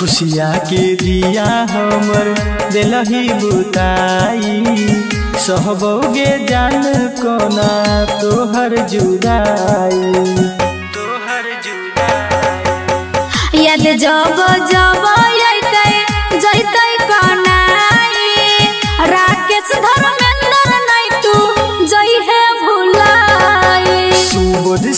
खुशिया के जिया हमर दिलही बुताई। सहबोगे जान कोना तोहर जुदाई। तोहर जुदाई। याद जब जब कोनाई। राकेश धर्मेंद्र तू जई भुलाई। सुबोध